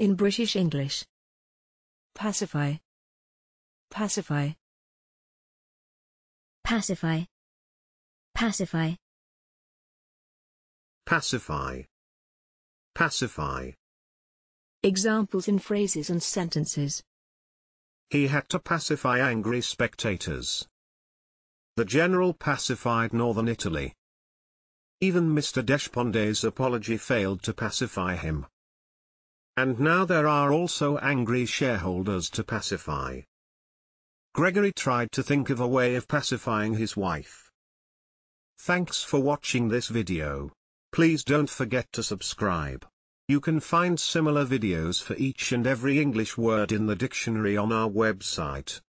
In British English. Pacify. Pacify. Pacify. Pacify. Pacify. Pacify. Examples in phrases and sentences. He had to pacify angry spectators. The general pacified northern Italy. Even Mr. Deshpande's apology failed to pacify him. And now there are also angry shareholders to pacify. Gregory tried to think of a way of pacifying his wife. Thanks for watching this video. Please don't forget to subscribe. You can find similar videos for each and every English word in the dictionary on our website.